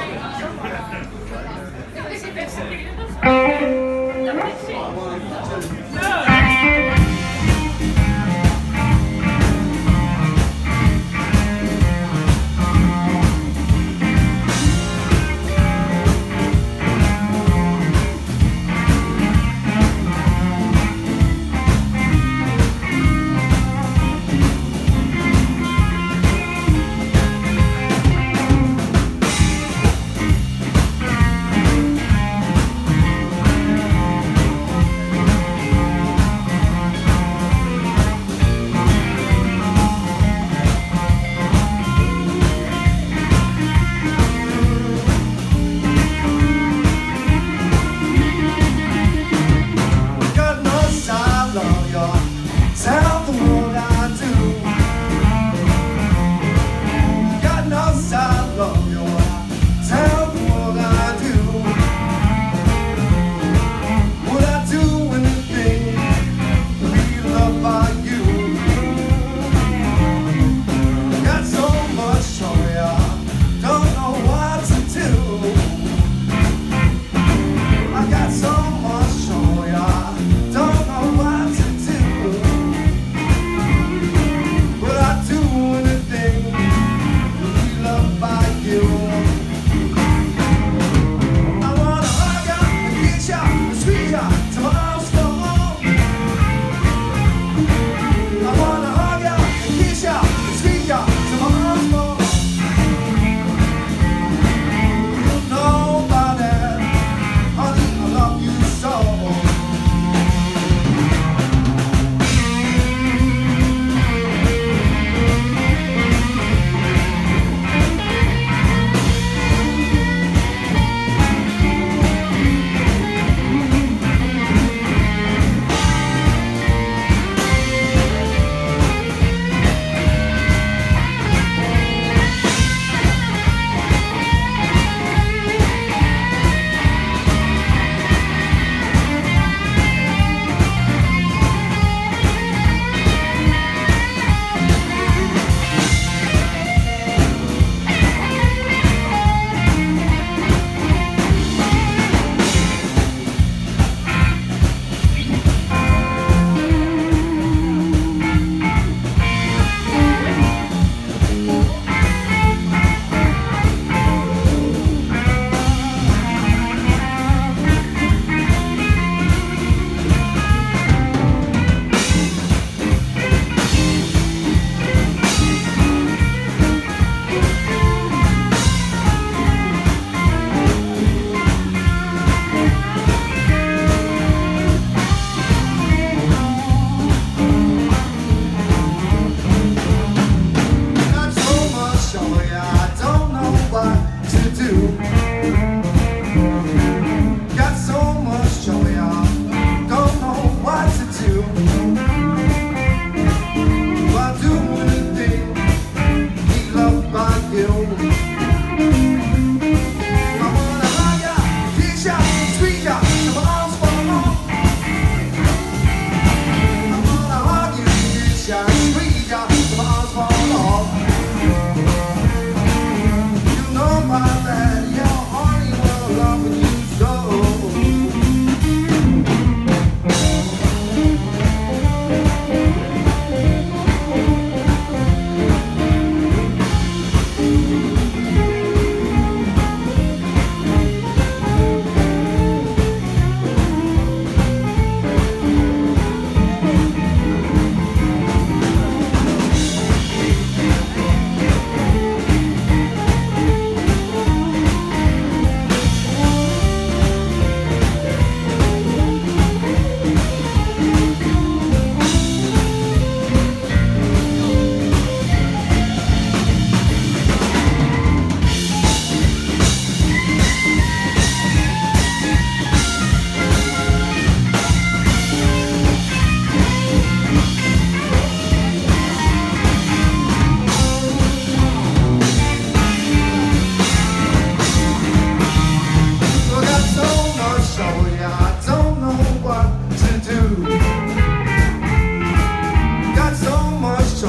頑張れ! are you?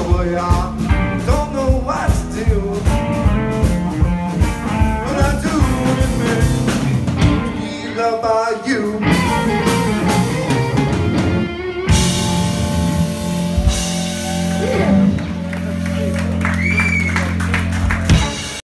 voy